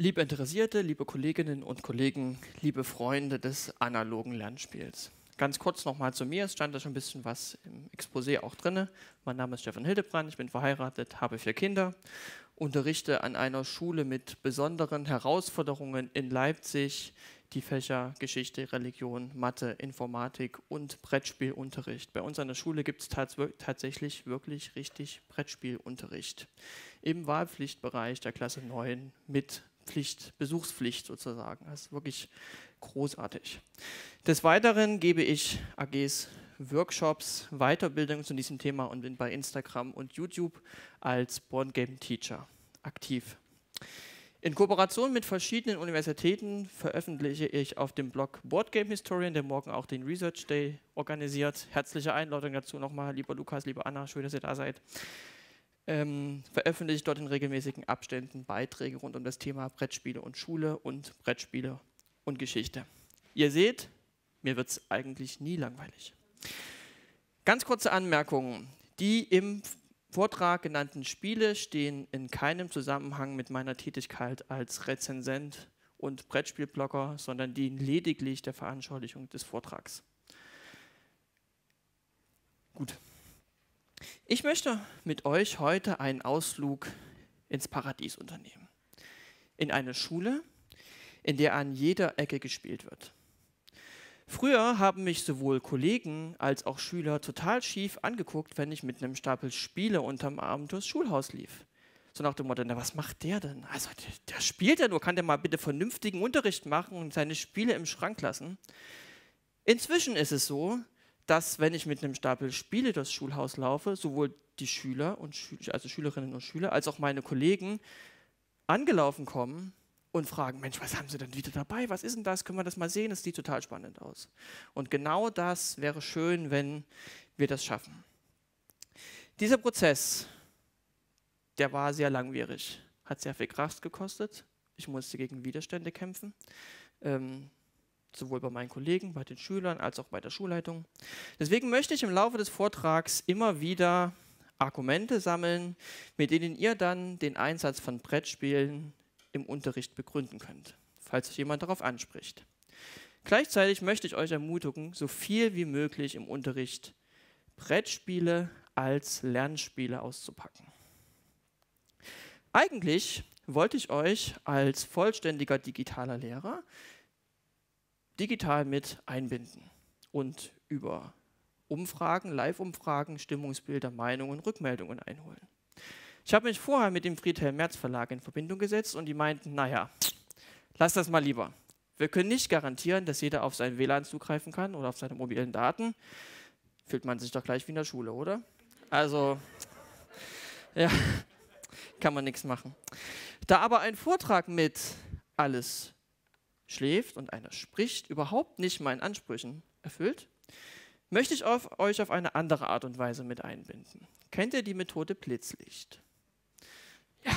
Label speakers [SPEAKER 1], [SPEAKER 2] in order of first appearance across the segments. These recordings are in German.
[SPEAKER 1] Liebe Interessierte, liebe Kolleginnen und Kollegen, liebe Freunde des analogen Lernspiels. Ganz kurz nochmal zu mir, es stand da schon ein bisschen was im Exposé auch drin. Mein Name ist Stefan Hildebrand, ich bin verheiratet, habe vier Kinder, unterrichte an einer Schule mit besonderen Herausforderungen in Leipzig die Fächer Geschichte, Religion, Mathe, Informatik und Brettspielunterricht. Bei uns an der Schule gibt es tats tatsächlich wirklich richtig Brettspielunterricht im Wahlpflichtbereich der Klasse 9 mit Pflicht, Besuchspflicht sozusagen. Das ist wirklich großartig. Des Weiteren gebe ich AGs Workshops, Weiterbildungen zu diesem Thema und bin bei Instagram und YouTube als Born Game Teacher aktiv. In Kooperation mit verschiedenen Universitäten veröffentliche ich auf dem Blog Board Game Historian, der morgen auch den Research Day organisiert. Herzliche Einladung dazu nochmal, lieber Lukas, liebe Anna, schön, dass ihr da seid ähm, veröffentliche ich dort in regelmäßigen Abständen Beiträge rund um das Thema Brettspiele und Schule und Brettspiele und Geschichte. Ihr seht, mir wird es eigentlich nie langweilig. Ganz kurze Anmerkungen. Die im Vortrag genannten Spiele stehen in keinem Zusammenhang mit meiner Tätigkeit als Rezensent und Brettspielblogger, sondern dienen lediglich der Veranschaulichung des Vortrags. Gut. Ich möchte mit euch heute einen Ausflug ins Paradies unternehmen. In eine Schule, in der an jeder Ecke gespielt wird. Früher haben mich sowohl Kollegen als auch Schüler total schief angeguckt, wenn ich mit einem Stapel Spiele unterm Arm durchs Schulhaus lief. So nach dem Motto, na, was macht der denn? Also der, der spielt ja nur, kann der mal bitte vernünftigen Unterricht machen und seine Spiele im Schrank lassen? Inzwischen ist es so, dass, wenn ich mit einem Stapel Spiele durchs Schulhaus laufe, sowohl die Schüler und Schü also Schülerinnen und Schüler als auch meine Kollegen angelaufen kommen und fragen, Mensch, was haben Sie denn wieder dabei? Was ist denn das? Können wir das mal sehen? Das sieht total spannend aus. Und genau das wäre schön, wenn wir das schaffen. Dieser Prozess, der war sehr langwierig, hat sehr viel Kraft gekostet. Ich musste gegen Widerstände kämpfen. Ähm, sowohl bei meinen Kollegen, bei den Schülern als auch bei der Schulleitung. Deswegen möchte ich im Laufe des Vortrags immer wieder Argumente sammeln, mit denen ihr dann den Einsatz von Brettspielen im Unterricht begründen könnt, falls euch jemand darauf anspricht. Gleichzeitig möchte ich euch ermutigen, so viel wie möglich im Unterricht Brettspiele als Lernspiele auszupacken. Eigentlich wollte ich euch als vollständiger digitaler Lehrer digital mit einbinden und über Umfragen, Live-Umfragen, Stimmungsbilder, Meinungen, Rückmeldungen einholen. Ich habe mich vorher mit dem Friedhelm Merz Verlag in Verbindung gesetzt und die meinten, naja, lass das mal lieber. Wir können nicht garantieren, dass jeder auf sein WLAN zugreifen kann oder auf seine mobilen Daten. Fühlt man sich doch gleich wie in der Schule, oder? Also, ja, kann man nichts machen. Da aber ein Vortrag mit alles schläft und einer spricht, überhaupt nicht meinen Ansprüchen erfüllt, möchte ich auf, euch auf eine andere Art und Weise mit einbinden. Kennt ihr die Methode Blitzlicht? Ja,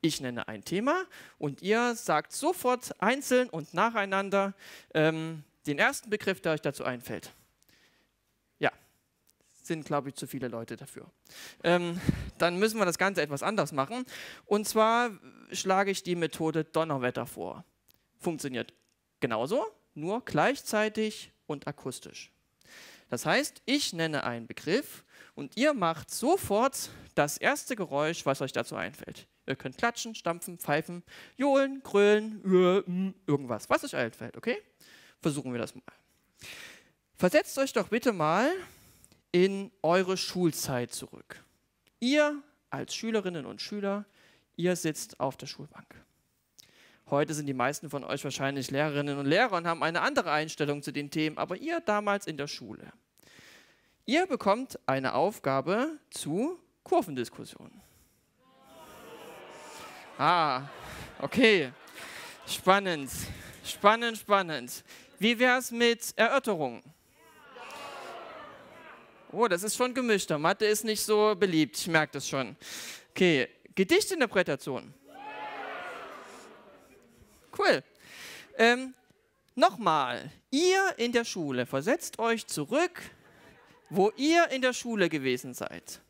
[SPEAKER 1] ich nenne ein Thema und ihr sagt sofort einzeln und nacheinander ähm, den ersten Begriff, der euch dazu einfällt. Ja, sind, glaube ich, zu viele Leute dafür. Ähm, dann müssen wir das Ganze etwas anders machen. Und zwar schlage ich die Methode Donnerwetter vor funktioniert genauso, nur gleichzeitig und akustisch. Das heißt, ich nenne einen Begriff und ihr macht sofort das erste Geräusch, was euch dazu einfällt. Ihr könnt klatschen, stampfen, pfeifen, johlen, grölen, irgendwas, was euch einfällt, okay? Versuchen wir das mal. Versetzt euch doch bitte mal in eure Schulzeit zurück. Ihr als Schülerinnen und Schüler, ihr sitzt auf der Schulbank. Heute sind die meisten von euch wahrscheinlich Lehrerinnen und Lehrer und haben eine andere Einstellung zu den Themen, aber ihr damals in der Schule. Ihr bekommt eine Aufgabe zu Kurvendiskussionen. Ah, okay. Spannend, spannend, spannend. Wie wäre es mit Erörterungen? Oh, das ist schon gemischter. Mathe ist nicht so beliebt, ich merke das schon. Okay, Gedichtinterpretation. Cool. Ähm, Nochmal, ihr in der Schule, versetzt euch zurück, wo ihr in der Schule gewesen seid.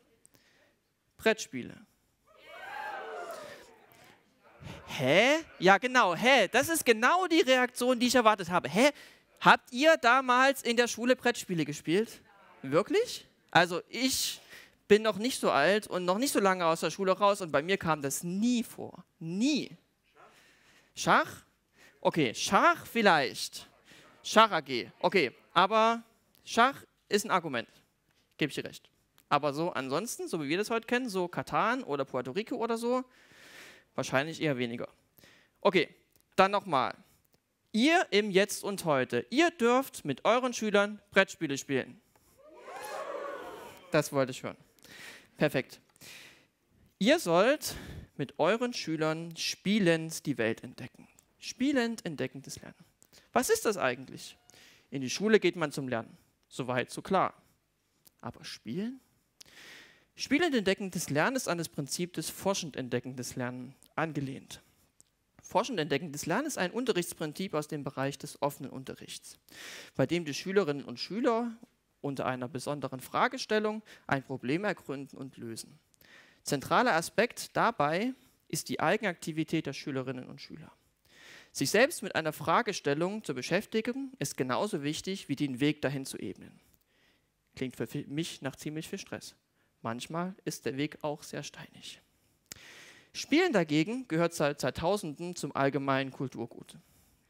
[SPEAKER 1] Brettspiele. Hä? Ja, genau, hä? Das ist genau die Reaktion, die ich erwartet habe. Hä? Habt ihr damals in der Schule Brettspiele gespielt? Wirklich? Also ich bin noch nicht so alt und noch nicht so lange aus der Schule raus und bei mir kam das nie vor. Nie. Schach? Okay, Schach vielleicht. Schach AG. Okay, aber Schach ist ein Argument. Gebe ich dir recht. Aber so ansonsten, so wie wir das heute kennen, so Katan oder Puerto Rico oder so, wahrscheinlich eher weniger. Okay, dann nochmal. Ihr im Jetzt und Heute, ihr dürft mit euren Schülern Brettspiele spielen. Das wollte ich hören. Perfekt. Ihr sollt mit euren Schülern spielend die Welt entdecken. Spielend entdeckendes Lernen. Was ist das eigentlich? In die Schule geht man zum Lernen. Soweit, so klar. Aber spielen? Spielend entdeckendes Lernen ist an das Prinzip des forschend entdeckendes Lernen angelehnt. Forschend entdeckendes Lernen ist ein Unterrichtsprinzip aus dem Bereich des offenen Unterrichts, bei dem die Schülerinnen und Schüler unter einer besonderen Fragestellung ein Problem ergründen und lösen. Zentraler Aspekt dabei ist die Eigenaktivität der Schülerinnen und Schüler. Sich selbst mit einer Fragestellung zu beschäftigen, ist genauso wichtig wie den Weg dahin zu ebnen. Klingt für mich nach ziemlich viel Stress. Manchmal ist der Weg auch sehr steinig. Spielen dagegen gehört seit Jahrtausenden zum allgemeinen Kulturgut.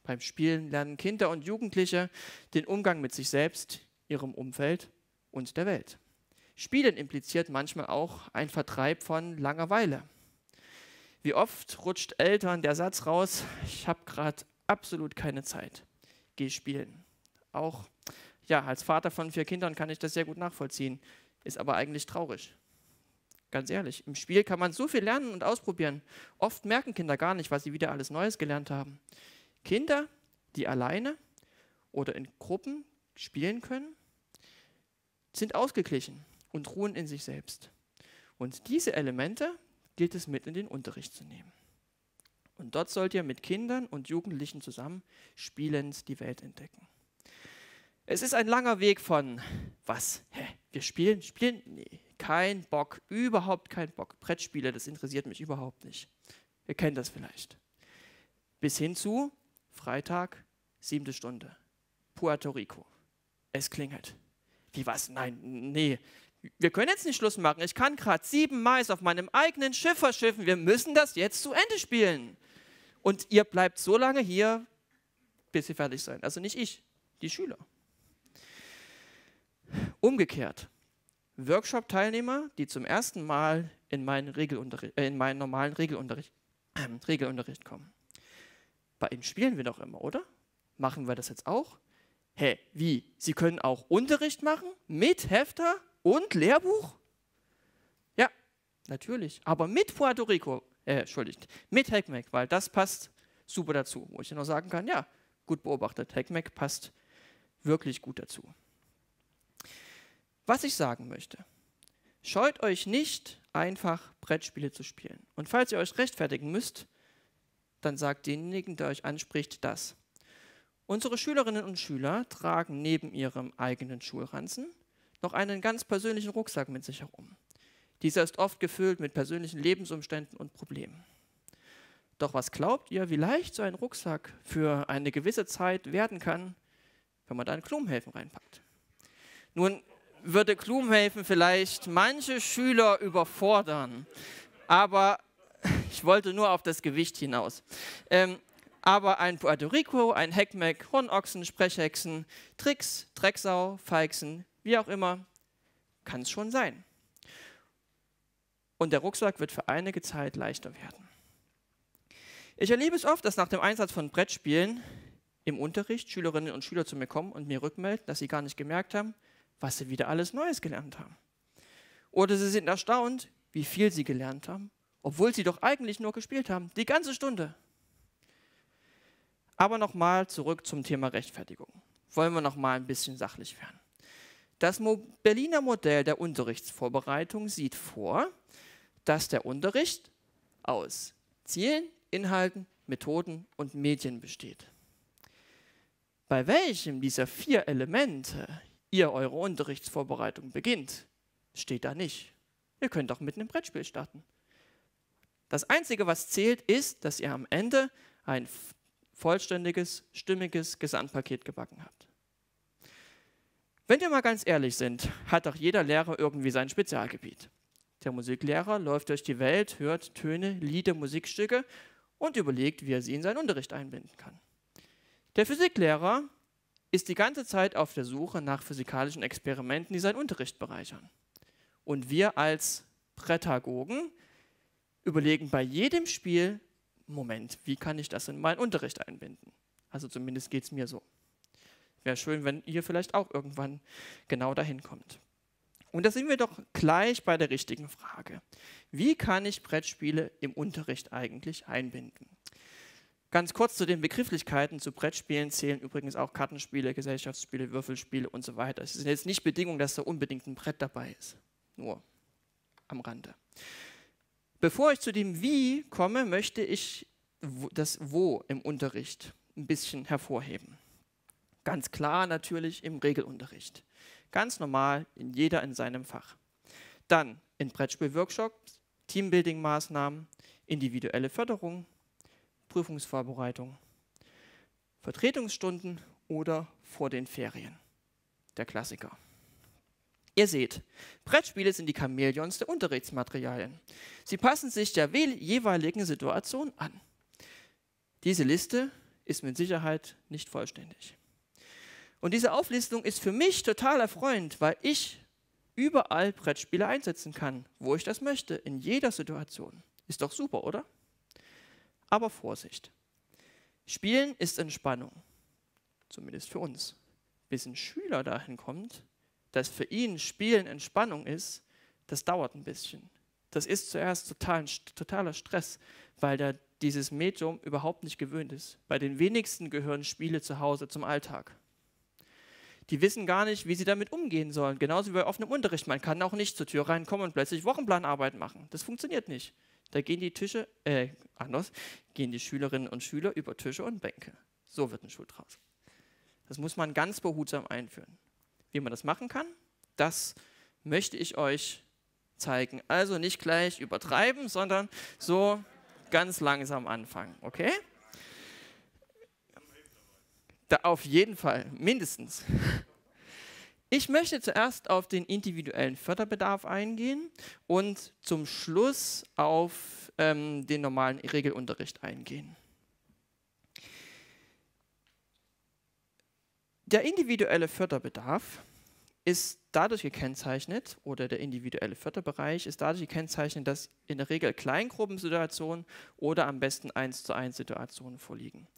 [SPEAKER 1] Beim Spielen lernen Kinder und Jugendliche den Umgang mit sich selbst, ihrem Umfeld und der Welt. Spielen impliziert manchmal auch ein Vertreib von Langeweile. Wie oft rutscht Eltern der Satz raus, ich habe gerade absolut keine Zeit, geh spielen. Auch ja, als Vater von vier Kindern kann ich das sehr gut nachvollziehen, ist aber eigentlich traurig. Ganz ehrlich, im Spiel kann man so viel lernen und ausprobieren. Oft merken Kinder gar nicht, was sie wieder alles Neues gelernt haben. Kinder, die alleine oder in Gruppen spielen können, sind ausgeglichen und ruhen in sich selbst. Und diese Elemente gilt es mit in den Unterricht zu nehmen. Und dort sollt ihr mit Kindern und Jugendlichen zusammen spielend die Welt entdecken. Es ist ein langer Weg von, was, hä, wir spielen, spielen, nee, kein Bock, überhaupt kein Bock. Brettspiele, das interessiert mich überhaupt nicht. Ihr kennt das vielleicht. Bis hin zu Freitag, siebte Stunde, Puerto Rico. Es klingelt. Wie was? Nein, nee. Wir können jetzt nicht Schluss machen. Ich kann gerade sieben Mais auf meinem eigenen Schiff verschiffen. Wir müssen das jetzt zu Ende spielen. Und ihr bleibt so lange hier, bis sie fertig sein. Also nicht ich, die Schüler. Umgekehrt, Workshop-Teilnehmer, die zum ersten Mal in meinen, Regelunterricht, äh, in meinen normalen Regelunterricht, äh, Regelunterricht kommen. Bei ihnen spielen wir doch immer, oder? Machen wir das jetzt auch? Hä, wie? Sie können auch Unterricht machen mit Hefter und Lehrbuch? Ja, natürlich. Aber mit Puerto Rico, äh, entschuldigt, mit HackMac, weil das passt super dazu. Wo ich ja noch sagen kann, ja, gut beobachtet. HackMac passt wirklich gut dazu. Was ich sagen möchte, scheut euch nicht, einfach Brettspiele zu spielen. Und falls ihr euch rechtfertigen müsst, dann sagt denjenigen, der euch anspricht, das. Unsere Schülerinnen und Schüler tragen neben ihrem eigenen Schulranzen noch einen ganz persönlichen Rucksack mit sich herum. Dieser ist oft gefüllt mit persönlichen Lebensumständen und Problemen. Doch was glaubt ihr, wie leicht so ein Rucksack für eine gewisse Zeit werden kann, wenn man da einen Blumenhäfen reinpackt? Nun, würde Klumhelfen vielleicht manche Schüler überfordern. Aber ich wollte nur auf das Gewicht hinaus. Ähm, aber ein Puerto Rico, ein Heckmeck, Hornochsen, Sprechhexen, Tricks, Drecksau, Feixen, wie auch immer, kann es schon sein. Und der Rucksack wird für einige Zeit leichter werden. Ich erlebe es oft, dass nach dem Einsatz von Brettspielen im Unterricht Schülerinnen und Schüler zu mir kommen und mir rückmelden, dass sie gar nicht gemerkt haben, was sie wieder alles Neues gelernt haben. Oder sie sind erstaunt, wie viel sie gelernt haben, obwohl sie doch eigentlich nur gespielt haben, die ganze Stunde. Aber nochmal zurück zum Thema Rechtfertigung. Wollen wir nochmal ein bisschen sachlich werden. Das Berliner Modell der Unterrichtsvorbereitung sieht vor, dass der Unterricht aus Zielen, Inhalten, Methoden und Medien besteht. Bei welchem dieser vier Elemente ihr eure Unterrichtsvorbereitung beginnt, steht da nicht. Ihr könnt auch mit einem Brettspiel starten. Das Einzige, was zählt, ist, dass ihr am Ende ein vollständiges, stimmiges Gesamtpaket gebacken habt. Wenn wir mal ganz ehrlich sind, hat doch jeder Lehrer irgendwie sein Spezialgebiet. Der Musiklehrer läuft durch die Welt, hört Töne, Lieder, Musikstücke und überlegt, wie er sie in seinen Unterricht einbinden kann. Der Physiklehrer ist die ganze Zeit auf der Suche nach physikalischen Experimenten, die seinen Unterricht bereichern. Und wir als Prädagogen überlegen bei jedem Spiel, Moment, wie kann ich das in meinen Unterricht einbinden? Also zumindest geht es mir so. Wäre schön, wenn ihr vielleicht auch irgendwann genau dahin kommt. Und da sind wir doch gleich bei der richtigen Frage. Wie kann ich Brettspiele im Unterricht eigentlich einbinden? Ganz kurz zu den Begrifflichkeiten. Zu Brettspielen zählen übrigens auch Kartenspiele, Gesellschaftsspiele, Würfelspiele und so weiter. Es ist jetzt nicht Bedingung, dass da unbedingt ein Brett dabei ist. Nur am Rande. Bevor ich zu dem Wie komme, möchte ich das Wo im Unterricht ein bisschen hervorheben. Ganz klar natürlich im Regelunterricht. Ganz normal, in jeder in seinem Fach. Dann in Brettspielworkshops, Teambuilding-Maßnahmen, individuelle Förderung, Prüfungsvorbereitung, Vertretungsstunden oder vor den Ferien. Der Klassiker. Ihr seht, Brettspiele sind die Chamäleons der Unterrichtsmaterialien. Sie passen sich der jeweiligen Situation an. Diese Liste ist mit Sicherheit nicht vollständig. Und diese Auflistung ist für mich total erfreuend, weil ich überall Brettspiele einsetzen kann, wo ich das möchte, in jeder Situation. Ist doch super, oder? Aber Vorsicht. Spielen ist Entspannung, zumindest für uns. Bis ein Schüler dahin kommt, dass für ihn Spielen Entspannung ist, das dauert ein bisschen. Das ist zuerst total, totaler Stress, weil der dieses Medium überhaupt nicht gewöhnt ist. Bei den wenigsten gehören Spiele zu Hause zum Alltag. Die wissen gar nicht, wie sie damit umgehen sollen. Genauso wie bei offenem Unterricht. Man kann auch nicht zur Tür reinkommen und plötzlich Wochenplanarbeit machen. Das funktioniert nicht. Da gehen die Tische, äh, anders, gehen die Schülerinnen und Schüler über Tische und Bänke. So wird ein Schul draus. Das muss man ganz behutsam einführen. Wie man das machen kann, das möchte ich euch zeigen. Also nicht gleich übertreiben, sondern so ganz langsam anfangen, okay? Da auf jeden Fall, mindestens. Ich möchte zuerst auf den individuellen Förderbedarf eingehen und zum Schluss auf ähm, den normalen Regelunterricht eingehen. Der individuelle Förderbedarf ist dadurch gekennzeichnet, oder der individuelle Förderbereich ist dadurch gekennzeichnet, dass in der Regel Kleingruppensituationen oder am besten 1 zu 1 Situationen vorliegen.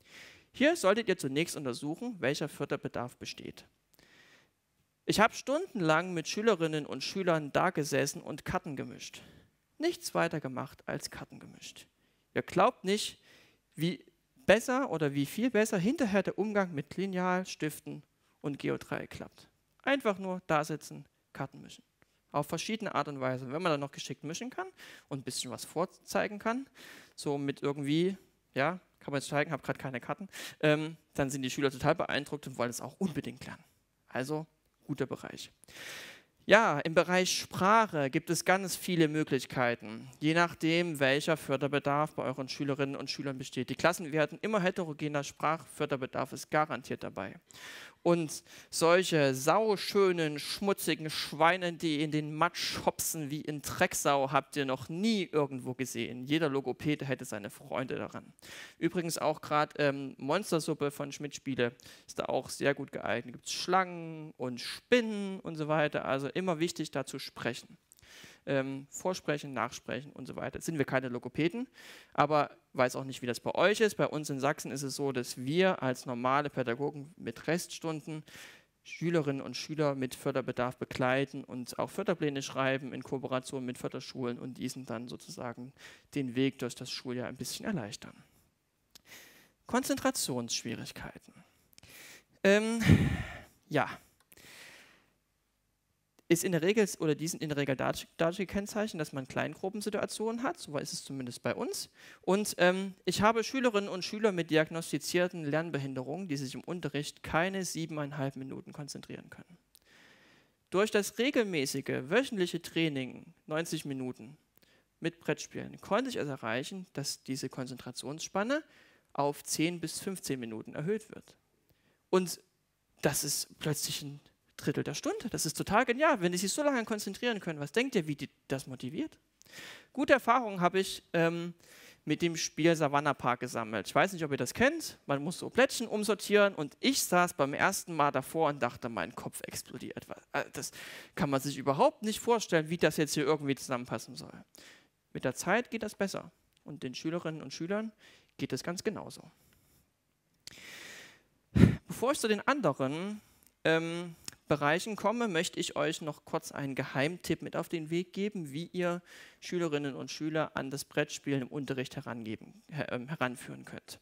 [SPEAKER 1] Hier solltet ihr zunächst untersuchen, welcher Förderbedarf besteht. Ich habe stundenlang mit Schülerinnen und Schülern da gesessen und Karten gemischt. Nichts weiter gemacht als Karten gemischt. Ihr glaubt nicht, wie besser oder wie viel besser hinterher der Umgang mit Lineal, Stiften und Geodreieck klappt. Einfach nur da sitzen, Karten mischen. Auf verschiedene Art und Weise. Wenn man dann noch geschickt mischen kann und ein bisschen was vorzeigen kann, so mit irgendwie, ja, kann man jetzt zeigen, habe gerade keine Karten, ähm, dann sind die Schüler total beeindruckt und wollen es auch unbedingt lernen. Also guter Bereich. Ja, im Bereich Sprache gibt es ganz viele Möglichkeiten, je nachdem, welcher Förderbedarf bei euren Schülerinnen und Schülern besteht. Die Klassen werden immer heterogener Sprachförderbedarf ist garantiert dabei. Und solche sauschönen, schmutzigen Schweine, die in den Matsch hopsen wie in Drecksau, habt ihr noch nie irgendwo gesehen. Jeder Logopäde hätte seine Freunde daran. Übrigens auch gerade ähm, Monstersuppe von Schmidt-Spiele ist da auch sehr gut geeignet. Gibt es Schlangen und Spinnen und so weiter. Also immer wichtig, da zu sprechen ähm, vorsprechen, nachsprechen und so weiter. Jetzt sind wir keine Logopäden, aber weiß auch nicht, wie das bei euch ist. Bei uns in Sachsen ist es so, dass wir als normale Pädagogen mit Reststunden Schülerinnen und Schüler mit Förderbedarf begleiten und auch Förderpläne schreiben in Kooperation mit Förderschulen und diesen dann sozusagen den Weg durch das Schuljahr ein bisschen erleichtern. Konzentrationsschwierigkeiten. Ähm, ja, ist in der Regel oder die sind in der Regel dadurch, gekennzeichnet, dass man Kleingruppensituationen hat, so ist es zumindest bei uns. Und ähm, ich habe Schülerinnen und Schüler mit diagnostizierten Lernbehinderungen, die sich im Unterricht keine siebeneinhalb Minuten konzentrieren können. Durch das regelmäßige wöchentliche Training, 90 Minuten, mit Brettspielen konnte ich es erreichen, dass diese Konzentrationsspanne auf 10 bis 15 Minuten erhöht wird. Und das ist plötzlich ein Drittel der Stunde. Das ist total genial, wenn die sich so lange konzentrieren können. Was denkt ihr, wie die das motiviert? Gute Erfahrungen habe ich ähm, mit dem Spiel Savannah Park gesammelt. Ich weiß nicht, ob ihr das kennt. Man muss so Plättchen umsortieren und ich saß beim ersten Mal davor und dachte, mein Kopf explodiert. Äh, das kann man sich überhaupt nicht vorstellen, wie das jetzt hier irgendwie zusammenpassen soll. Mit der Zeit geht das besser und den Schülerinnen und Schülern geht es ganz genauso. Bevor ich zu den anderen ähm, Bereichen komme, möchte ich euch noch kurz einen Geheimtipp mit auf den Weg geben, wie ihr Schülerinnen und Schüler an das Brettspielen im unterricht herangeben, her, äh, heranführen könnt.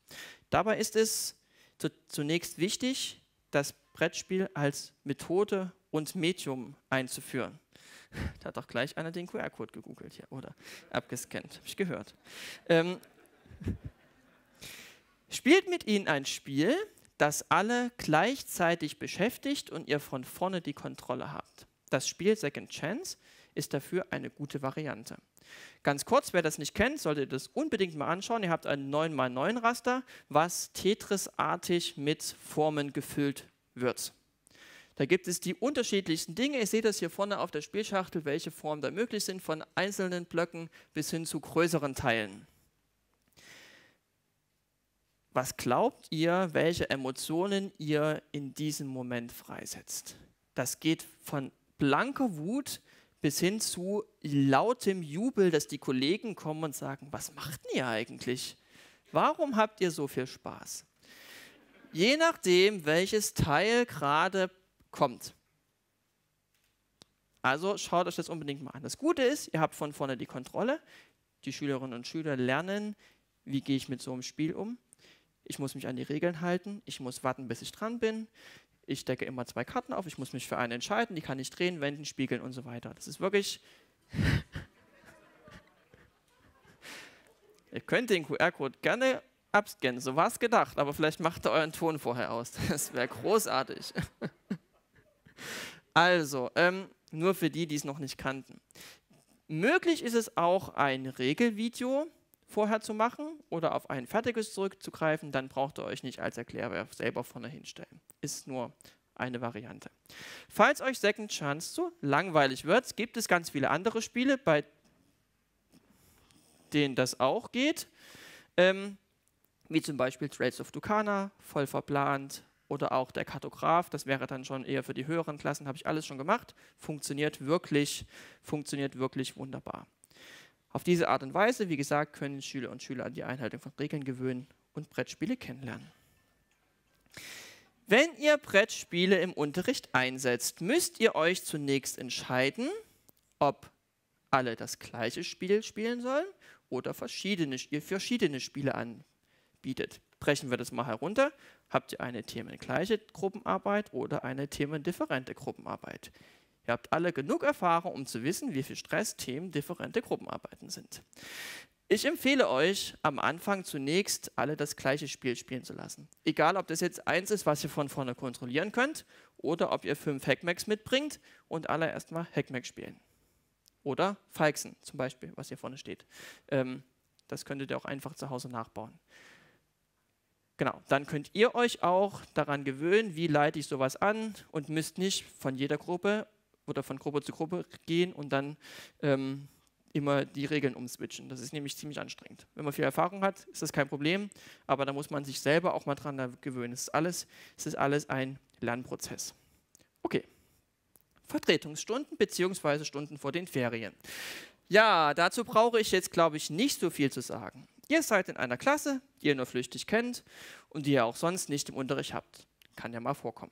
[SPEAKER 1] Dabei ist es zu, zunächst wichtig, das Brettspiel als Methode und Medium einzuführen. Da hat doch gleich einer den QR-Code gegoogelt hier oder abgescannt, habe ich gehört. Ähm, spielt mit ihnen ein Spiel, das alle gleichzeitig beschäftigt und ihr von vorne die Kontrolle habt. Das Spiel Second Chance ist dafür eine gute Variante. Ganz kurz, wer das nicht kennt, solltet ihr das unbedingt mal anschauen. Ihr habt ein 9x9 Raster, was Tetris-artig mit Formen gefüllt wird. Da gibt es die unterschiedlichsten Dinge. Ihr seht das hier vorne auf der Spielschachtel, welche Formen da möglich sind, von einzelnen Blöcken bis hin zu größeren Teilen. Was glaubt ihr, welche Emotionen ihr in diesem Moment freisetzt? Das geht von blanker Wut bis hin zu lautem Jubel, dass die Kollegen kommen und sagen, was macht ihr eigentlich? Warum habt ihr so viel Spaß? Je nachdem, welches Teil gerade kommt. Also schaut euch das unbedingt mal an. Das Gute ist, ihr habt von vorne die Kontrolle. Die Schülerinnen und Schüler lernen, wie gehe ich mit so einem Spiel um ich muss mich an die Regeln halten, ich muss warten, bis ich dran bin, ich decke immer zwei Karten auf, ich muss mich für eine entscheiden, die kann ich drehen, wenden, spiegeln und so weiter. Das ist wirklich... Ihr könnt den QR-Code gerne abscannen, so war es gedacht, aber vielleicht macht ihr euren Ton vorher aus. Das wäre großartig. also, ähm, nur für die, die es noch nicht kannten. Möglich ist es auch ein Regelvideo, vorher zu machen oder auf ein fertiges zurückzugreifen, dann braucht ihr euch nicht als Erklärwerk selber vorne hinstellen. Ist nur eine Variante. Falls euch Second Chance zu langweilig wird, gibt es ganz viele andere Spiele, bei denen das auch geht, ähm, wie zum Beispiel Trails of Tucana, voll verplant oder auch der Kartograf, das wäre dann schon eher für die höheren Klassen, habe ich alles schon gemacht, funktioniert wirklich, funktioniert wirklich wunderbar. Auf diese Art und Weise, wie gesagt, können Schüler und Schüler an die Einhaltung von Regeln gewöhnen und Brettspiele kennenlernen. Wenn ihr Brettspiele im Unterricht einsetzt, müsst ihr euch zunächst entscheiden, ob alle das gleiche Spiel spielen sollen oder verschiedene, ihr verschiedene Spiele anbietet. Brechen wir das mal herunter. Habt ihr eine themengleiche Gruppenarbeit oder eine themendifferente Gruppenarbeit? Ihr habt alle genug Erfahrung, um zu wissen, wie viel Stress Themen differente Gruppenarbeiten sind. Ich empfehle euch, am Anfang zunächst alle das gleiche Spiel spielen zu lassen. Egal, ob das jetzt eins ist, was ihr von vorne kontrollieren könnt, oder ob ihr fünf Hackmacks mitbringt und alle erstmal Hackmack spielen. Oder Feixen zum Beispiel, was hier vorne steht. Ähm, das könntet ihr auch einfach zu Hause nachbauen. Genau, dann könnt ihr euch auch daran gewöhnen, wie leite ich sowas an und müsst nicht von jeder Gruppe oder von Gruppe zu Gruppe gehen und dann ähm, immer die Regeln umswitchen. Das ist nämlich ziemlich anstrengend. Wenn man viel Erfahrung hat, ist das kein Problem, aber da muss man sich selber auch mal dran gewöhnen. Es ist alles, es ist alles ein Lernprozess. Okay. Vertretungsstunden bzw. Stunden vor den Ferien. Ja, dazu brauche ich jetzt, glaube ich, nicht so viel zu sagen. Ihr seid in einer Klasse, die ihr nur flüchtig kennt und die ihr auch sonst nicht im Unterricht habt. Kann ja mal vorkommen.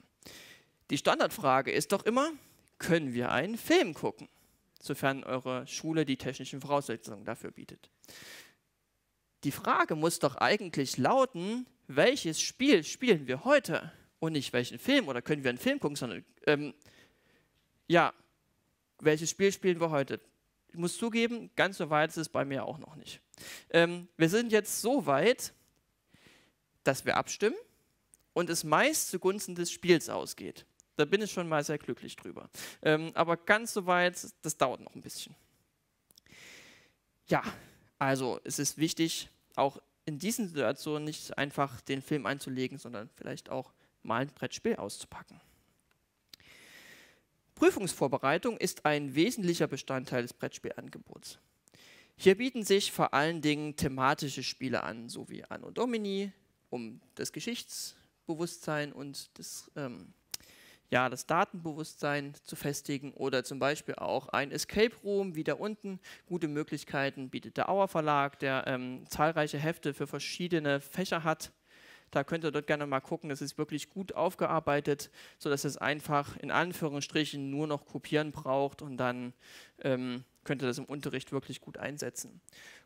[SPEAKER 1] Die Standardfrage ist doch immer, können wir einen Film gucken, sofern eure Schule die technischen Voraussetzungen dafür bietet. Die Frage muss doch eigentlich lauten, welches Spiel spielen wir heute und nicht welchen Film oder können wir einen Film gucken, sondern ähm, ja, welches Spiel spielen wir heute? Ich muss zugeben, ganz so weit ist es bei mir auch noch nicht. Ähm, wir sind jetzt so weit, dass wir abstimmen und es meist zugunsten des Spiels ausgeht. Da bin ich schon mal sehr glücklich drüber. Ähm, aber ganz so weit, das dauert noch ein bisschen. ja, also es ist wichtig, auch in diesen Situationen nicht einfach den Film einzulegen, sondern vielleicht auch mal ein Brettspiel auszupacken. Prüfungsvorbereitung ist ein wesentlicher Bestandteil des Brettspielangebots. Hier bieten sich vor allen Dingen thematische Spiele an, so wie Anno Domini, um das Geschichtsbewusstsein und das, ähm, ja, das Datenbewusstsein zu festigen oder zum Beispiel auch ein Escape Room, wie da unten. Gute Möglichkeiten bietet der Auer Verlag, der ähm, zahlreiche Hefte für verschiedene Fächer hat. Da könnt ihr dort gerne mal gucken, das ist wirklich gut aufgearbeitet, sodass es einfach in Anführungsstrichen nur noch kopieren braucht und dann ähm, könnt ihr das im Unterricht wirklich gut einsetzen.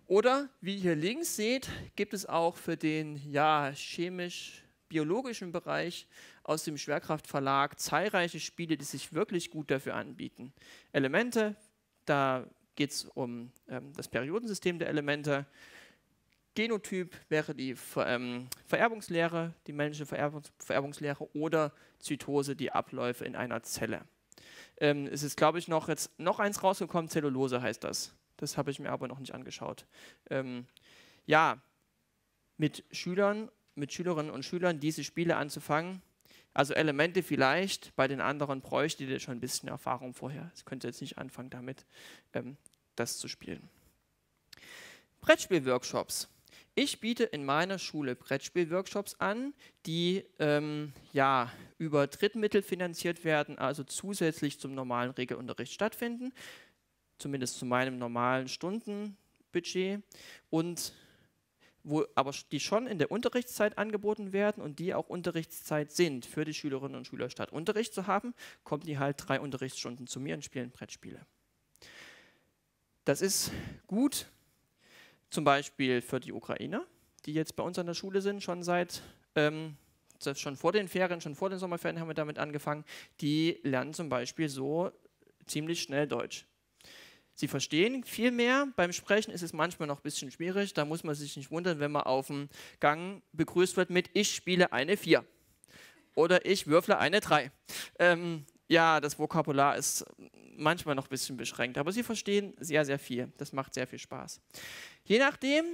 [SPEAKER 1] Oder wie ihr hier links seht, gibt es auch für den ja, chemisch-biologischen Bereich aus dem Schwerkraftverlag zahlreiche Spiele, die sich wirklich gut dafür anbieten. Elemente, da geht es um ähm, das Periodensystem der Elemente. Genotyp wäre die Ver ähm, Vererbungslehre, die männliche Vererbungs Vererbungslehre oder Zytose, die Abläufe in einer Zelle. Ähm, es ist, glaube ich, noch, jetzt noch eins rausgekommen, Zellulose heißt das. Das habe ich mir aber noch nicht angeschaut. Ähm, ja, mit Schülern, mit Schülerinnen und Schülern diese Spiele anzufangen. Also Elemente vielleicht, bei den anderen bräuchte ihr schon ein bisschen Erfahrung vorher. Es könnte jetzt nicht anfangen damit, ähm, das zu spielen. Brettspielworkshops. Ich biete in meiner Schule Brettspielworkshops an, die ähm, ja, über Drittmittel finanziert werden, also zusätzlich zum normalen Regelunterricht stattfinden, zumindest zu meinem normalen Stundenbudget und wo aber die schon in der Unterrichtszeit angeboten werden und die auch Unterrichtszeit sind für die Schülerinnen und Schüler. Statt Unterricht zu haben, kommen die halt drei Unterrichtsstunden zu mir und spielen Brettspiele. Das ist gut, zum Beispiel für die Ukrainer, die jetzt bei uns an der Schule sind, schon seit, ähm, schon vor den Ferien, schon vor den Sommerferien haben wir damit angefangen, die lernen zum Beispiel so ziemlich schnell Deutsch. Sie verstehen viel mehr. Beim Sprechen ist es manchmal noch ein bisschen schwierig. Da muss man sich nicht wundern, wenn man auf dem Gang begrüßt wird mit Ich spiele eine 4 oder Ich würfle eine 3. Ähm, ja, das Vokabular ist manchmal noch ein bisschen beschränkt, aber sie verstehen sehr, sehr viel. Das macht sehr viel Spaß. Je nachdem,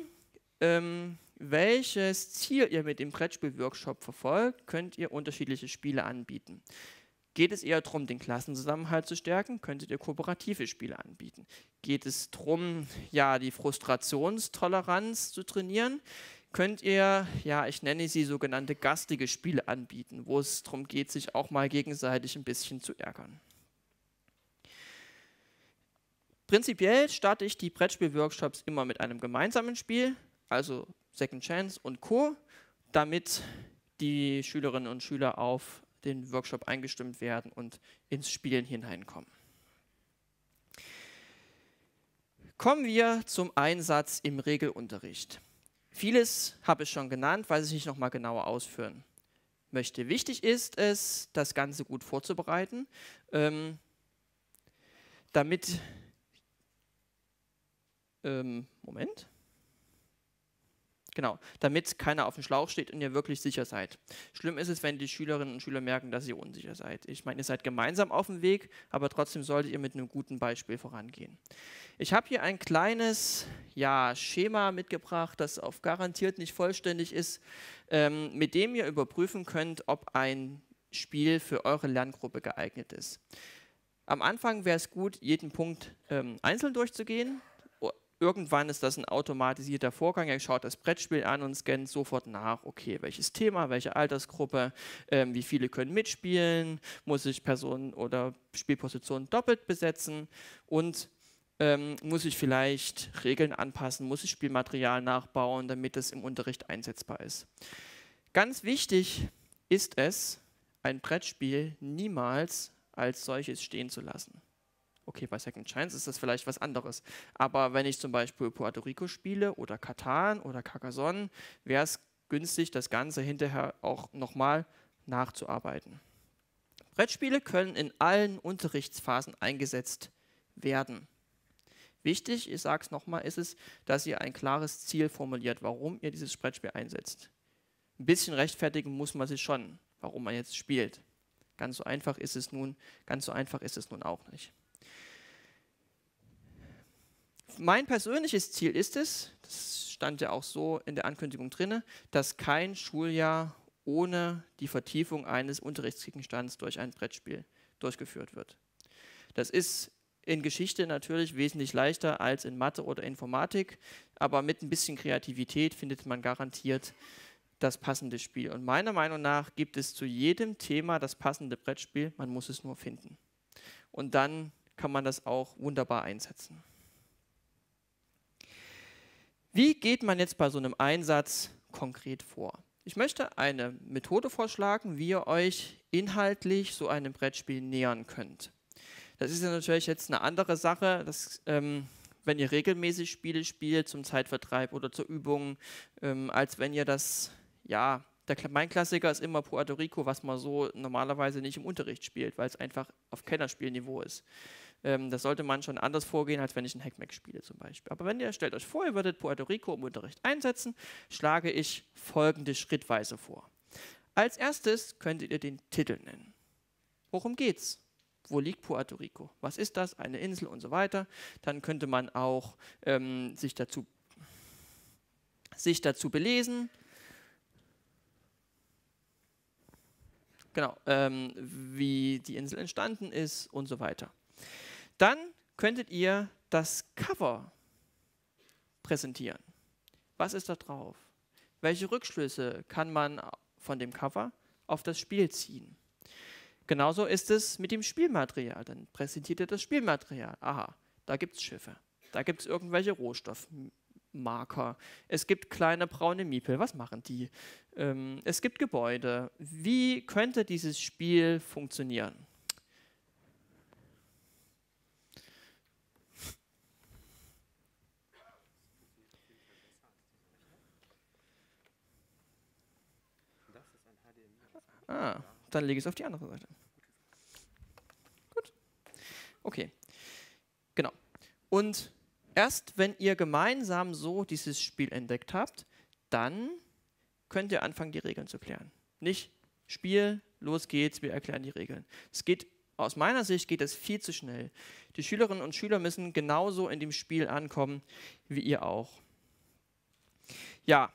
[SPEAKER 1] ähm, welches Ziel ihr mit dem Brettspiel-Workshop verfolgt, könnt ihr unterschiedliche Spiele anbieten. Geht es eher darum, den Klassenzusammenhalt zu stärken, könntet ihr kooperative Spiele anbieten. Geht es darum, ja, die Frustrationstoleranz zu trainieren, könnt ihr, ja, ich nenne sie sogenannte gastige Spiele anbieten, wo es darum geht, sich auch mal gegenseitig ein bisschen zu ärgern. Prinzipiell starte ich die Brettspiel-Workshops immer mit einem gemeinsamen Spiel, also Second Chance und Co., damit die Schülerinnen und Schüler auf den Workshop eingestimmt werden und ins Spielen hineinkommen. Kommen wir zum Einsatz im Regelunterricht. Vieles habe ich schon genannt, weiß ich nicht nochmal genauer ausführen möchte. Wichtig ist es, das Ganze gut vorzubereiten, ähm, damit ähm, Moment. Genau, damit keiner auf dem Schlauch steht und ihr wirklich sicher seid. Schlimm ist es, wenn die Schülerinnen und Schüler merken, dass ihr unsicher seid. Ich meine, ihr seid gemeinsam auf dem Weg, aber trotzdem solltet ihr mit einem guten Beispiel vorangehen. Ich habe hier ein kleines ja, Schema mitgebracht, das auf garantiert nicht vollständig ist, ähm, mit dem ihr überprüfen könnt, ob ein Spiel für eure Lerngruppe geeignet ist. Am Anfang wäre es gut, jeden Punkt ähm, einzeln durchzugehen, Irgendwann ist das ein automatisierter Vorgang. Er schaut das Brettspiel an und scannt sofort nach, okay, welches Thema, welche Altersgruppe, ähm, wie viele können mitspielen, muss ich Personen oder Spielpositionen doppelt besetzen und ähm, muss ich vielleicht Regeln anpassen, muss ich Spielmaterial nachbauen, damit es im Unterricht einsetzbar ist. Ganz wichtig ist es, ein Brettspiel niemals als solches stehen zu lassen. Okay, bei Second Chance ist das vielleicht was anderes. Aber wenn ich zum Beispiel Puerto Rico spiele oder Katan oder Carcassonne, wäre es günstig, das Ganze hinterher auch nochmal nachzuarbeiten. Brettspiele können in allen Unterrichtsphasen eingesetzt werden. Wichtig, ich sage es nochmal, ist es, dass ihr ein klares Ziel formuliert, warum ihr dieses Brettspiel einsetzt. Ein bisschen rechtfertigen muss man sich schon, warum man jetzt spielt. Ganz so einfach ist es nun, ganz so einfach ist es nun auch nicht. Mein persönliches Ziel ist es, das stand ja auch so in der Ankündigung drin, dass kein Schuljahr ohne die Vertiefung eines Unterrichtsgegenstands durch ein Brettspiel durchgeführt wird. Das ist in Geschichte natürlich wesentlich leichter als in Mathe oder Informatik, aber mit ein bisschen Kreativität findet man garantiert das passende Spiel. Und meiner Meinung nach gibt es zu jedem Thema das passende Brettspiel, man muss es nur finden. Und dann kann man das auch wunderbar einsetzen. Wie geht man jetzt bei so einem Einsatz konkret vor? Ich möchte eine Methode vorschlagen, wie ihr euch inhaltlich so einem Brettspiel nähern könnt. Das ist ja natürlich jetzt eine andere Sache, dass, ähm, wenn ihr regelmäßig Spiele spielt zum Zeitvertreib oder zur Übung, ähm, als wenn ihr das, ja, der, mein Klassiker ist immer Puerto Rico, was man so normalerweise nicht im Unterricht spielt, weil es einfach auf Kennerspielniveau ist. Ähm, das sollte man schon anders vorgehen, als wenn ich ein Hackmack spiele zum Beispiel. Aber wenn ihr, stellt euch vor, ihr würdet Puerto Rico im Unterricht einsetzen, schlage ich folgende Schrittweise vor. Als erstes könntet ihr den Titel nennen. Worum geht's? Wo liegt Puerto Rico? Was ist das? Eine Insel und so weiter. Dann könnte man auch ähm, sich, dazu, sich dazu belesen. Genau, ähm, wie die Insel entstanden ist und so weiter. Dann könntet ihr das Cover präsentieren. Was ist da drauf? Welche Rückschlüsse kann man von dem Cover auf das Spiel ziehen? Genauso ist es mit dem Spielmaterial. Dann präsentiert ihr das Spielmaterial. Aha, da gibt es Schiffe. Da gibt es irgendwelche Rohstoffmarker. Es gibt kleine braune Miepel. Was machen die? Ähm, es gibt Gebäude. Wie könnte dieses Spiel funktionieren? Ah, dann lege ich es auf die andere Seite. Gut. Okay. Genau. Und erst wenn ihr gemeinsam so dieses Spiel entdeckt habt, dann könnt ihr anfangen, die Regeln zu klären. Nicht Spiel, los geht's, wir erklären die Regeln. Es geht aus meiner Sicht geht es viel zu schnell. Die Schülerinnen und Schüler müssen genauso in dem Spiel ankommen wie ihr auch. Ja,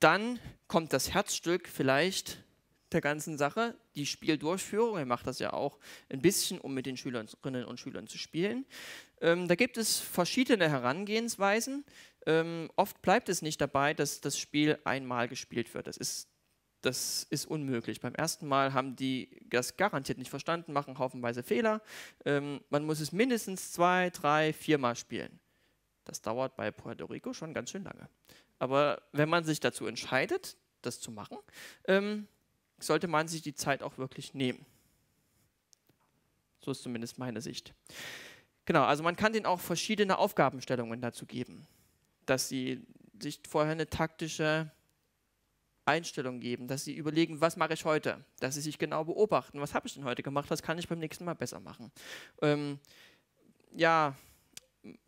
[SPEAKER 1] dann kommt das Herzstück vielleicht der ganzen Sache, die Spieldurchführung. Er macht das ja auch ein bisschen, um mit den Schülerinnen und Schülern zu spielen. Ähm, da gibt es verschiedene Herangehensweisen. Ähm, oft bleibt es nicht dabei, dass das Spiel einmal gespielt wird. Das ist, das ist unmöglich. Beim ersten Mal haben die das garantiert nicht verstanden, machen haufenweise Fehler. Ähm, man muss es mindestens zwei, drei, viermal spielen. Das dauert bei Puerto Rico schon ganz schön lange. Aber wenn man sich dazu entscheidet, das zu machen, ähm, sollte man sich die Zeit auch wirklich nehmen. So ist zumindest meine Sicht. Genau, also man kann denen auch verschiedene Aufgabenstellungen dazu geben, dass sie sich vorher eine taktische Einstellung geben, dass sie überlegen, was mache ich heute, dass sie sich genau beobachten, was habe ich denn heute gemacht, was kann ich beim nächsten Mal besser machen. Ähm, ja,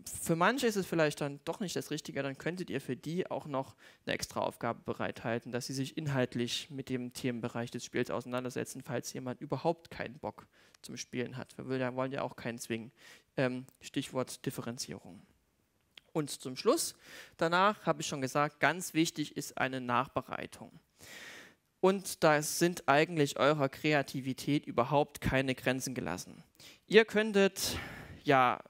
[SPEAKER 1] für manche ist es vielleicht dann doch nicht das Richtige, dann könntet ihr für die auch noch eine extra Aufgabe bereithalten, dass sie sich inhaltlich mit dem Themenbereich des Spiels auseinandersetzen, falls jemand überhaupt keinen Bock zum Spielen hat. Wir wollen ja auch keinen zwingen. Ähm, Stichwort Differenzierung. Und zum Schluss, danach habe ich schon gesagt, ganz wichtig ist eine Nachbereitung. Und da sind eigentlich eurer Kreativität überhaupt keine Grenzen gelassen. Ihr könntet ja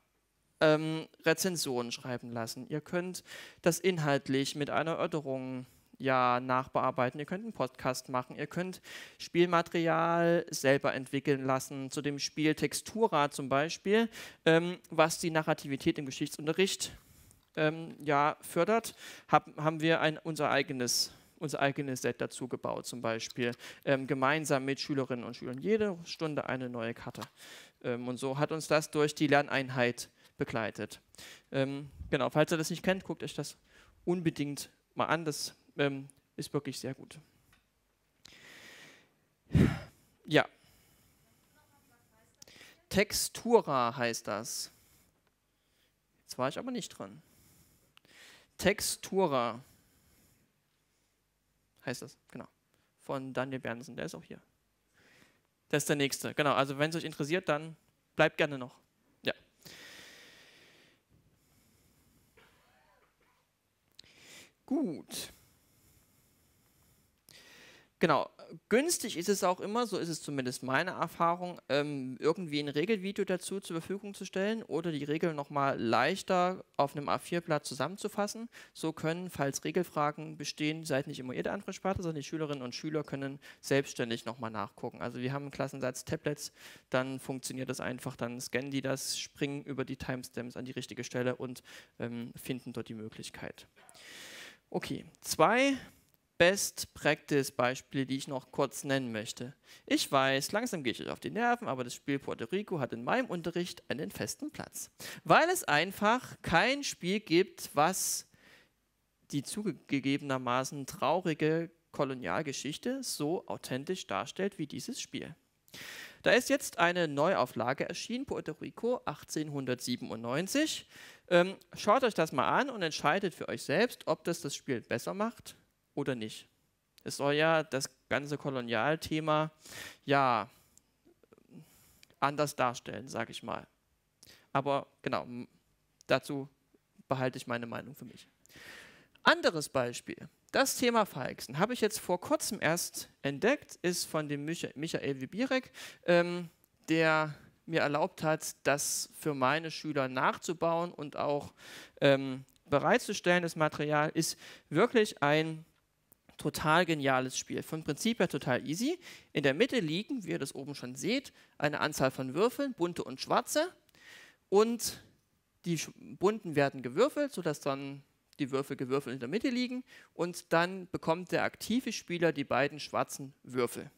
[SPEAKER 1] ähm, Rezensionen schreiben lassen. Ihr könnt das inhaltlich mit einer Erörterung ja, nachbearbeiten. Ihr könnt einen Podcast machen. Ihr könnt Spielmaterial selber entwickeln lassen. Zu dem Spiel Textura zum Beispiel, ähm, was die Narrativität im Geschichtsunterricht ähm, ja, fördert, hab, haben wir ein, unser eigenes unser eigenes Set dazu gebaut, zum Beispiel ähm, gemeinsam mit Schülerinnen und Schülern jede Stunde eine neue Karte. Ähm, und so hat uns das durch die Lerneinheit begleitet. Ähm, genau, falls ihr das nicht kennt, guckt euch das unbedingt mal an. Das ähm, ist wirklich sehr gut. Ja. Textura heißt das. Jetzt war ich aber nicht dran. Textura heißt das, genau. Von Daniel Bernsen, der ist auch hier. Das ist der nächste, genau. Also wenn es euch interessiert, dann bleibt gerne noch. Gut. Genau, günstig ist es auch immer, so ist es zumindest meine Erfahrung, ähm, irgendwie ein Regelvideo dazu zur Verfügung zu stellen oder die Regeln nochmal leichter auf einem A4-Blatt zusammenzufassen. So können, falls Regelfragen bestehen, seid nicht immer ihr der Ansprechpartner, sondern die Schülerinnen und Schüler können selbstständig nochmal nachgucken. Also wir haben einen Klassensatz Tablets, dann funktioniert das einfach, dann scannen die das, springen über die Timestamps an die richtige Stelle und ähm, finden dort die Möglichkeit. Okay, zwei Best Practice Beispiele, die ich noch kurz nennen möchte. Ich weiß, langsam gehe ich euch auf die Nerven, aber das Spiel Puerto Rico hat in meinem Unterricht einen festen Platz, weil es einfach kein Spiel gibt, was die zugegebenermaßen traurige Kolonialgeschichte so authentisch darstellt wie dieses Spiel. Da ist jetzt eine Neuauflage erschienen, Puerto Rico 1897. Ähm, schaut euch das mal an und entscheidet für euch selbst, ob das das Spiel besser macht oder nicht. Es soll ja das ganze Kolonialthema ja anders darstellen, sage ich mal. Aber genau, dazu behalte ich meine Meinung für mich. Anderes Beispiel. Das Thema Falksen habe ich jetzt vor kurzem erst entdeckt, ist von dem Michael Wibirek, ähm, der mir erlaubt hat, das für meine Schüler nachzubauen und auch ähm, bereitzustellen. Das Material ist wirklich ein total geniales Spiel. Von Prinzip her total easy. In der Mitte liegen, wie ihr das oben schon seht, eine Anzahl von Würfeln, bunte und schwarze. Und die bunten werden gewürfelt, sodass dann die Würfel gewürfelt in der Mitte liegen. Und dann bekommt der aktive Spieler die beiden schwarzen Würfel.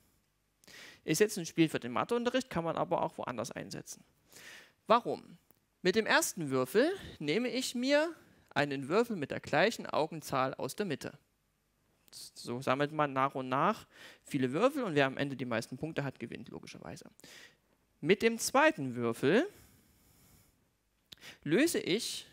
[SPEAKER 1] Ist jetzt ein Spiel für den Matheunterricht, kann man aber auch woanders einsetzen. Warum? Mit dem ersten Würfel nehme ich mir einen Würfel mit der gleichen Augenzahl aus der Mitte. So sammelt man nach und nach viele Würfel und wer am Ende die meisten Punkte hat, gewinnt logischerweise. Mit dem zweiten Würfel löse ich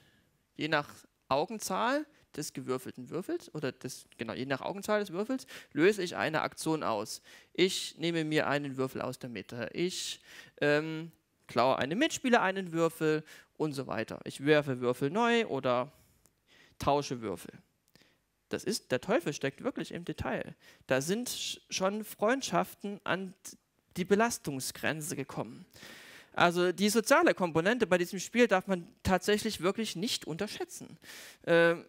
[SPEAKER 1] je nach Augenzahl des gewürfelten Würfels oder des, genau, je nach Augenzahl des Würfels löse ich eine Aktion aus. Ich nehme mir einen Würfel aus der Mitte. Ich ähm, klaue einem Mitspieler einen Würfel und so weiter. Ich werfe Würfel neu oder tausche Würfel das ist, der Teufel steckt wirklich im Detail. Da sind schon Freundschaften an die Belastungsgrenze gekommen. Also die soziale Komponente bei diesem Spiel darf man tatsächlich wirklich nicht unterschätzen. Ähm,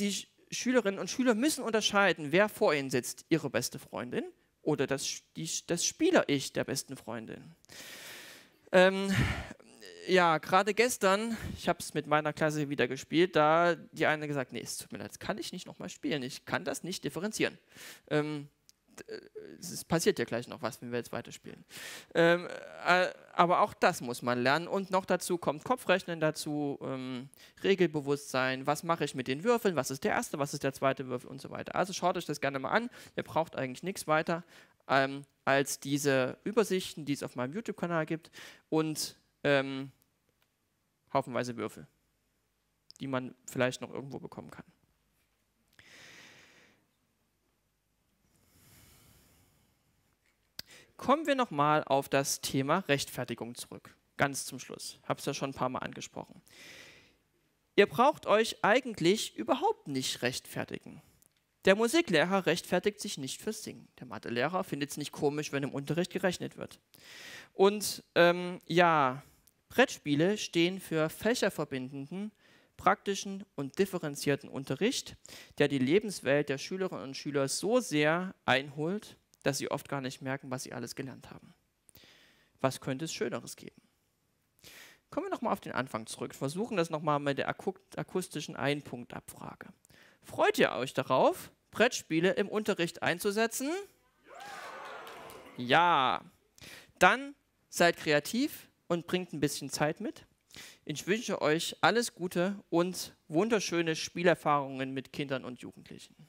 [SPEAKER 1] die Schülerinnen und Schüler müssen unterscheiden, wer vor ihnen sitzt, ihre beste Freundin oder das, das Spieler-Ich der besten Freundin. Ähm, ja, gerade gestern, ich habe es mit meiner Klasse wieder gespielt, da die eine gesagt, nee, es tut mir leid, das kann ich nicht nochmal spielen, ich kann das nicht differenzieren. Ähm, äh, es passiert ja gleich noch was, wenn wir jetzt weiterspielen. Ähm, äh, aber auch das muss man lernen und noch dazu kommt Kopfrechnen dazu, ähm, Regelbewusstsein, was mache ich mit den Würfeln, was ist der erste, was ist der zweite Würfel und so weiter. Also schaut euch das gerne mal an, ihr braucht eigentlich nichts weiter ähm, als diese Übersichten, die es auf meinem YouTube-Kanal gibt und ähm, haufenweise Würfel, die man vielleicht noch irgendwo bekommen kann. Kommen wir nochmal auf das Thema Rechtfertigung zurück. Ganz zum Schluss. Ich habe es ja schon ein paar Mal angesprochen. Ihr braucht euch eigentlich überhaupt nicht rechtfertigen. Der Musiklehrer rechtfertigt sich nicht fürs Singen. Der Mathelehrer findet es nicht komisch, wenn im Unterricht gerechnet wird. Und ähm, ja, Brettspiele stehen für fächerverbindenden, praktischen und differenzierten Unterricht, der die Lebenswelt der Schülerinnen und Schüler so sehr einholt, dass sie oft gar nicht merken, was sie alles gelernt haben. Was könnte es Schöneres geben? Kommen wir nochmal auf den Anfang zurück. Versuchen das nochmal mit der akustischen Einpunktabfrage. Freut ihr euch darauf, Brettspiele im Unterricht einzusetzen? Ja. ja. Dann seid kreativ, und bringt ein bisschen Zeit mit. Ich wünsche euch alles Gute und wunderschöne Spielerfahrungen mit Kindern und Jugendlichen.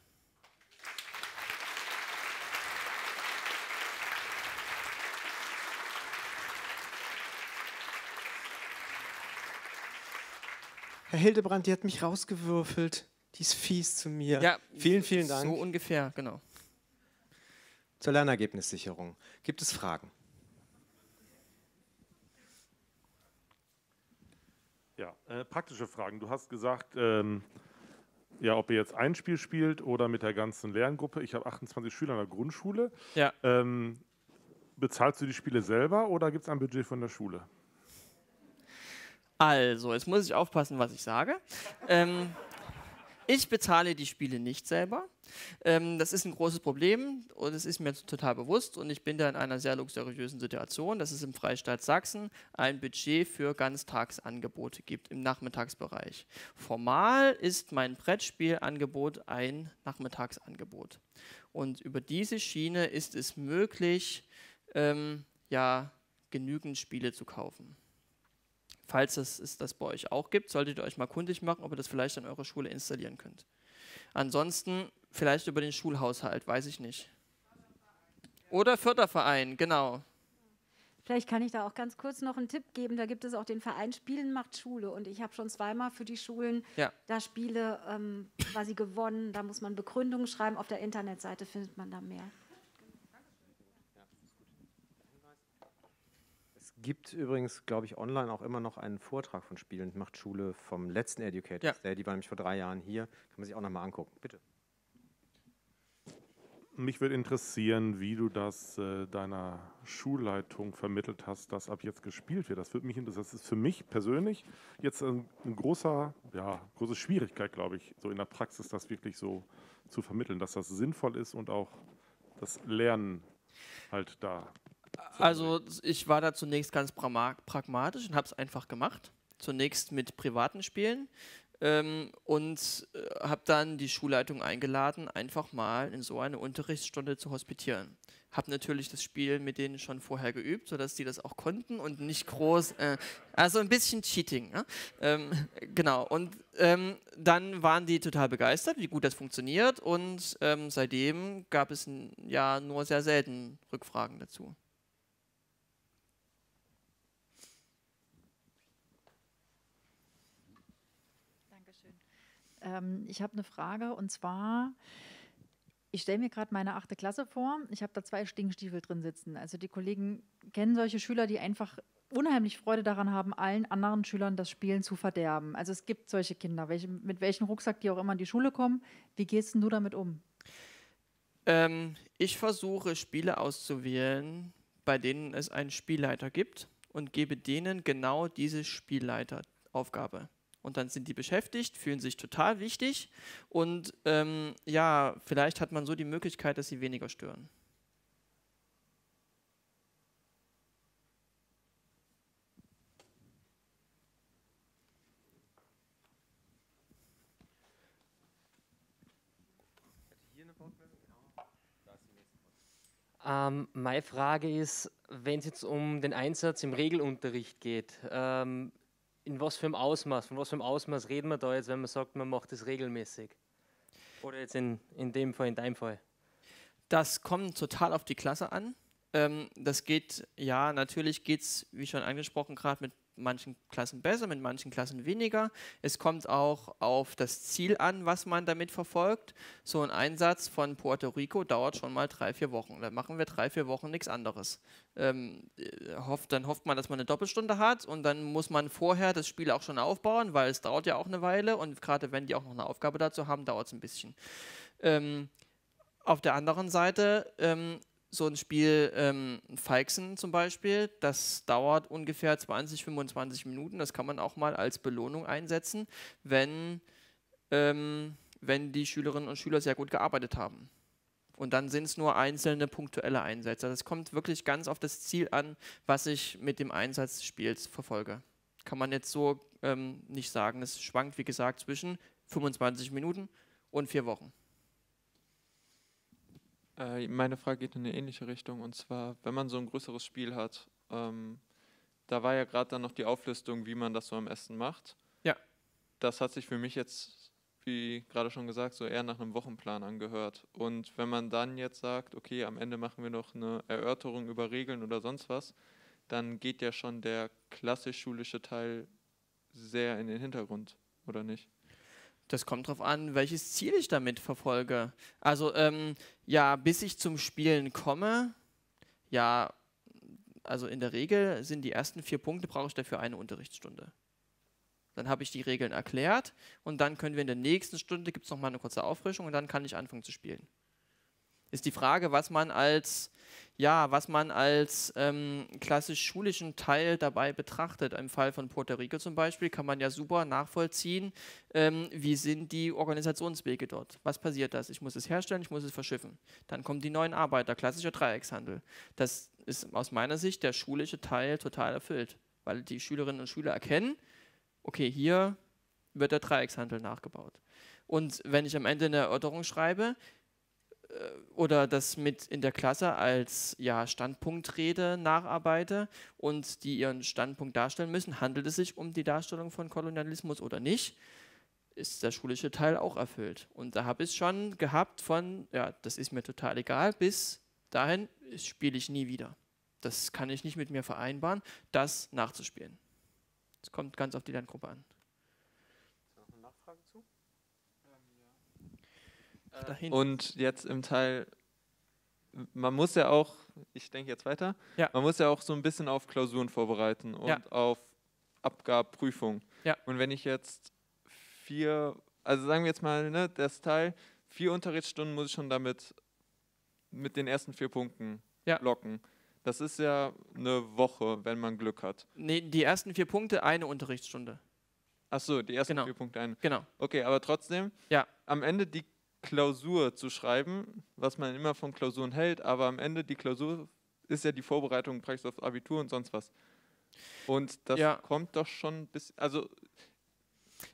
[SPEAKER 2] Herr Hildebrand, die hat mich rausgewürfelt. Die ist fies zu mir. Ja, vielen, vielen Dank.
[SPEAKER 1] So ungefähr, genau.
[SPEAKER 2] Zur Lernergebnissicherung. Gibt es Fragen?
[SPEAKER 3] Ja, äh, praktische Fragen. Du hast gesagt, ähm, ja, ob ihr jetzt ein Spiel spielt oder mit der ganzen Lerngruppe. Ich habe 28 Schüler in der Grundschule.
[SPEAKER 1] Ja.
[SPEAKER 3] Ähm, bezahlst du die Spiele selber oder gibt es ein Budget von der Schule?
[SPEAKER 1] Also, jetzt muss ich aufpassen, was ich sage. ähm, ich bezahle die Spiele nicht selber. Ähm, das ist ein großes Problem und es ist mir total bewusst und ich bin da in einer sehr luxuriösen Situation, dass es im Freistaat Sachsen ein Budget für Ganztagsangebote gibt im Nachmittagsbereich. Formal ist mein Brettspielangebot ein Nachmittagsangebot. Und über diese Schiene ist es möglich, ähm, ja, genügend Spiele zu kaufen. Falls es, es das bei euch auch gibt, solltet ihr euch mal kundig machen, ob ihr das vielleicht an eurer Schule installieren könnt. Ansonsten vielleicht über den Schulhaushalt, weiß ich nicht. Oder Förderverein, genau.
[SPEAKER 4] Vielleicht kann ich da auch ganz kurz noch einen Tipp geben. Da gibt es auch den Verein Spielen macht Schule. Und ich habe schon zweimal für die Schulen
[SPEAKER 1] ja.
[SPEAKER 4] da Spiele ähm, quasi gewonnen. Da muss man Begründungen schreiben. Auf der Internetseite findet man da mehr.
[SPEAKER 2] Gibt übrigens, glaube ich, online auch immer noch einen Vortrag von Spielen macht Schule vom letzten Educator ja. Day. Die war nämlich vor drei Jahren hier. Kann man sich auch nochmal angucken. Bitte.
[SPEAKER 3] Mich würde interessieren, wie du das äh, deiner Schulleitung vermittelt hast, dass ab jetzt gespielt wird. Das würde mich interessieren. Das ist für mich persönlich jetzt ein, ein großer, ja, große Schwierigkeit, glaube ich, so in der Praxis das wirklich so zu vermitteln, dass das sinnvoll ist und auch das Lernen halt da
[SPEAKER 1] also ich war da zunächst ganz pragmatisch und habe es einfach gemacht. Zunächst mit privaten Spielen ähm, und äh, habe dann die Schulleitung eingeladen, einfach mal in so eine Unterrichtsstunde zu hospitieren. Habe natürlich das Spiel mit denen schon vorher geübt, sodass die das auch konnten und nicht groß, äh, also ein bisschen Cheating. Ja? Ähm, genau, und ähm, dann waren die total begeistert, wie gut das funktioniert und ähm, seitdem gab es ja nur sehr selten Rückfragen dazu.
[SPEAKER 5] Ähm, ich habe eine Frage und zwar, ich stelle mir gerade meine achte Klasse vor. Ich habe da zwei Stinkstiefel drin sitzen. Also die Kollegen kennen solche Schüler, die einfach unheimlich Freude daran haben, allen anderen Schülern das Spielen zu verderben. Also es gibt solche Kinder, welche, mit welchem Rucksack die auch immer in die Schule kommen. Wie gehst du damit um?
[SPEAKER 1] Ähm, ich versuche Spiele auszuwählen, bei denen es einen Spielleiter gibt und gebe denen genau diese Spielleiteraufgabe und dann sind die beschäftigt, fühlen sich total wichtig und ähm, ja, vielleicht hat man so die Möglichkeit, dass sie weniger stören.
[SPEAKER 6] Ähm, meine Frage ist, wenn es jetzt um den Einsatz im Regelunterricht geht, ähm, in was für einem Ausmaß, von was für einem Ausmaß reden wir da jetzt, wenn man sagt, man macht das regelmäßig? Oder jetzt in, in dem Fall, in deinem Fall?
[SPEAKER 1] Das kommt total auf die Klasse an. Ähm, das geht, ja, natürlich geht es, wie schon angesprochen, gerade mit manchen Klassen besser, mit manchen Klassen weniger. Es kommt auch auf das Ziel an, was man damit verfolgt. So ein Einsatz von Puerto Rico dauert schon mal drei, vier Wochen. Da machen wir drei, vier Wochen nichts anderes. Ähm, hofft, dann hofft man, dass man eine Doppelstunde hat und dann muss man vorher das Spiel auch schon aufbauen, weil es dauert ja auch eine Weile und gerade wenn die auch noch eine Aufgabe dazu haben, dauert es ein bisschen. Ähm, auf der anderen Seite ähm, so ein Spiel ähm, Feixen zum Beispiel, das dauert ungefähr 20, 25 Minuten. Das kann man auch mal als Belohnung einsetzen, wenn, ähm, wenn die Schülerinnen und Schüler sehr gut gearbeitet haben. Und dann sind es nur einzelne punktuelle Einsätze. Das kommt wirklich ganz auf das Ziel an, was ich mit dem Einsatz des Spiels verfolge. Kann man jetzt so ähm, nicht sagen. Es schwankt, wie gesagt, zwischen 25 Minuten und vier Wochen.
[SPEAKER 7] Äh, meine Frage geht in eine ähnliche Richtung. Und zwar, wenn man so ein größeres Spiel hat, ähm, da war ja gerade dann noch die Auflistung, wie man das so am besten macht.
[SPEAKER 1] Ja.
[SPEAKER 7] Das hat sich für mich jetzt, wie gerade schon gesagt, so eher nach einem Wochenplan angehört. Und wenn man dann jetzt sagt, okay, am Ende machen wir noch eine Erörterung über Regeln oder sonst was, dann geht ja schon der klassisch-schulische Teil sehr in den Hintergrund, oder nicht?
[SPEAKER 1] Das kommt darauf an, welches Ziel ich damit verfolge. Also ähm, ja, bis ich zum Spielen komme, ja, also in der Regel sind die ersten vier Punkte, brauche ich dafür eine Unterrichtsstunde. Dann habe ich die Regeln erklärt und dann können wir in der nächsten Stunde, gibt es nochmal eine kurze Auffrischung und dann kann ich anfangen zu spielen. Ist die Frage, was man als ja, was man als ähm, klassisch schulischen Teil dabei betrachtet. Im Fall von Puerto Rico zum Beispiel kann man ja super nachvollziehen, ähm, wie sind die Organisationswege dort. Was passiert das? Ich muss es herstellen, ich muss es verschiffen. Dann kommen die neuen Arbeiter, klassischer Dreieckshandel. Das ist aus meiner Sicht der schulische Teil total erfüllt, weil die Schülerinnen und Schüler erkennen, okay, hier wird der Dreieckshandel nachgebaut. Und wenn ich am Ende eine Erörterung schreibe, oder das mit in der Klasse als ja, Standpunktrede nacharbeite und die ihren Standpunkt darstellen müssen, handelt es sich um die Darstellung von Kolonialismus oder nicht, ist der schulische Teil auch erfüllt. Und da habe ich es schon gehabt von, ja, das ist mir total egal, bis dahin spiele ich nie wieder. Das kann ich nicht mit mir vereinbaren, das nachzuspielen. Es kommt ganz auf die Lerngruppe an. Ist da noch eine Nachfrage zu?
[SPEAKER 7] Dahin. Und jetzt im Teil, man muss ja auch, ich denke jetzt weiter, ja. man muss ja auch so ein bisschen auf Klausuren vorbereiten und ja. auf Abgabeprüfung. Ja. Und wenn ich jetzt vier, also sagen wir jetzt mal, ne, das Teil, vier Unterrichtsstunden muss ich schon damit mit den ersten vier Punkten ja. locken. Das ist ja eine Woche, wenn man Glück hat.
[SPEAKER 1] Nee, die ersten vier Punkte eine Unterrichtsstunde.
[SPEAKER 7] Ach so, die ersten genau. vier Punkte eine.
[SPEAKER 1] Genau.
[SPEAKER 7] Okay, aber trotzdem, ja. am Ende die Klausur zu schreiben, was man immer von Klausuren hält, aber am Ende die Klausur ist ja die Vorbereitung praktisch aufs Abitur und sonst was. Und das ja. kommt doch schon bis, also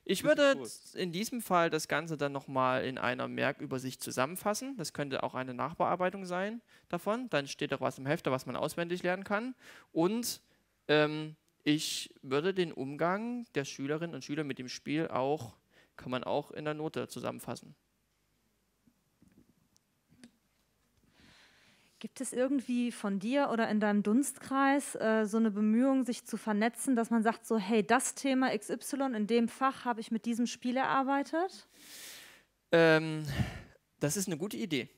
[SPEAKER 1] ich würde in diesem Fall das Ganze dann nochmal in einer Merkübersicht zusammenfassen. Das könnte auch eine Nachbearbeitung sein davon. Dann steht auch was im Hefter, was man auswendig lernen kann. Und ähm, ich würde den Umgang der Schülerinnen und Schüler mit dem Spiel auch, kann man auch in der Note zusammenfassen.
[SPEAKER 8] Gibt es irgendwie von dir oder in deinem Dunstkreis äh, so eine Bemühung, sich zu vernetzen, dass man sagt, so, hey, das Thema XY in dem Fach habe ich mit diesem Spiel erarbeitet?
[SPEAKER 1] Ähm, das ist eine gute Idee.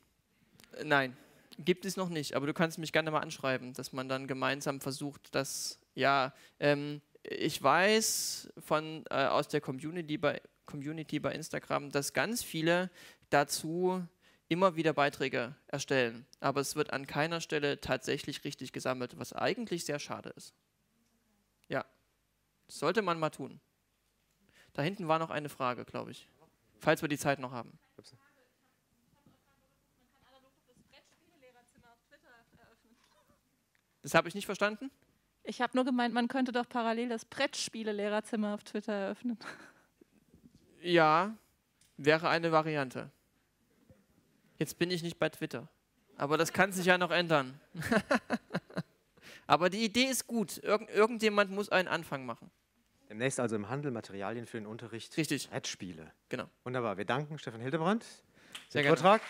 [SPEAKER 1] Nein, gibt es noch nicht, aber du kannst mich gerne mal anschreiben, dass man dann gemeinsam versucht, das, ja, ähm, ich weiß von, äh, aus der Community bei, Community bei Instagram, dass ganz viele dazu immer wieder Beiträge erstellen, aber es wird an keiner Stelle tatsächlich richtig gesammelt, was eigentlich sehr schade ist. Ja, das sollte man mal tun. Da hinten war noch eine Frage, glaube ich, falls wir die Zeit noch haben. Das habe ich nicht verstanden.
[SPEAKER 9] Ich habe nur gemeint, man könnte doch parallel das Brettspiele-Lehrerzimmer auf Twitter eröffnen.
[SPEAKER 1] Ja, wäre eine Variante. Jetzt bin ich nicht bei Twitter. Aber das kann sich ja noch ändern. Aber die Idee ist gut. Irg irgendjemand muss einen Anfang machen.
[SPEAKER 2] Demnächst also im Handel Materialien für den Unterricht.
[SPEAKER 1] Richtig.
[SPEAKER 2] Brettspiele.
[SPEAKER 1] Genau.
[SPEAKER 2] Wunderbar. Wir danken Stefan Hildebrand.
[SPEAKER 1] Sehr gerne. Vortrag.